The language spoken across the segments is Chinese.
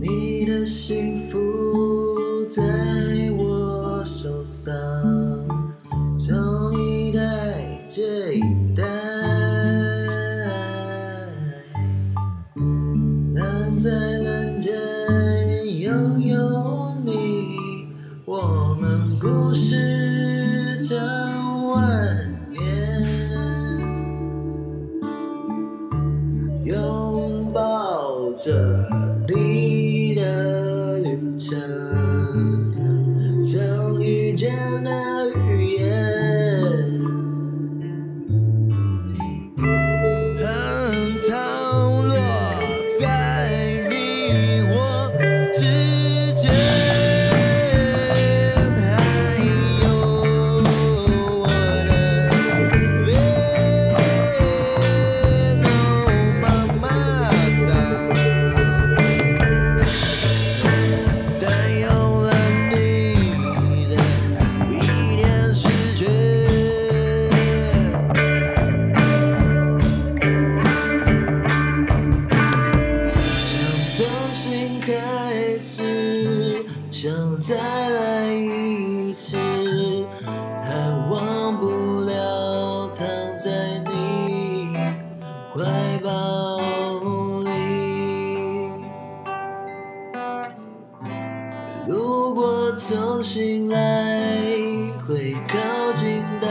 你的幸福在我手上，从一代接一代。这里的旅程，曾遇见了。如果从醒来会靠近到。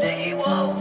They were